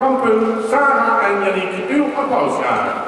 Kampen, Sarah en Yannick, do applaus graag.